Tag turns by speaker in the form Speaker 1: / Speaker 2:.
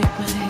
Speaker 1: shake my head.